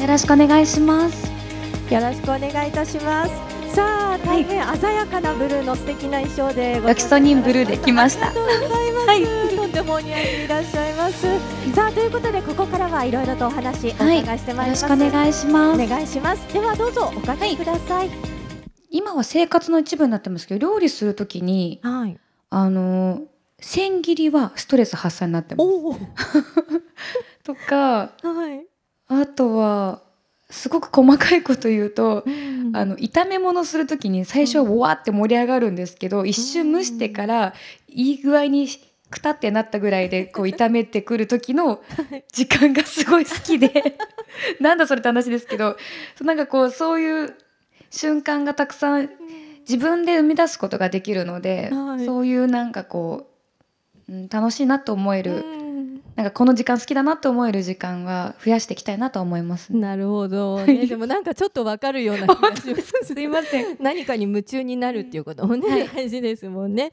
よろしくお願いします。よろしくお願いいたします。さあ大変鮮やかなブルーの素敵な衣装でロキソニンブルーで来ました。ありがとうございます、はい、とんでもお似合いでいらっしゃいます。さあということでここからはいろいろとお話お伺いしてまいります、はい、よろしくお願いします。お願いします。ではどうぞお書きください、はい、今は生活の一部になってますけど料理するときに、はい、あの千切りはストレス発散になってます。とか、はい、あとはすごく細かいこと言うと、うん、あの炒め物する時に最初わって盛り上がるんですけど、うん、一瞬蒸してからいい具合にくたってなったぐらいでこう炒めてくる時の時間がすごい好きで。なんだそれって話ですけどなんかこうそういう瞬間がたくさん自分で生み出すことができるので、はい、そういうなんかこう、うん、楽しいなと思える。なんかこの時間好きだなと思える時間は増やしていきたいなと思います。なるほど、ね、でもなんかちょっとわかるような気がします。すいません。何かに夢中になるっていうこともね、はい、大事ですもんね。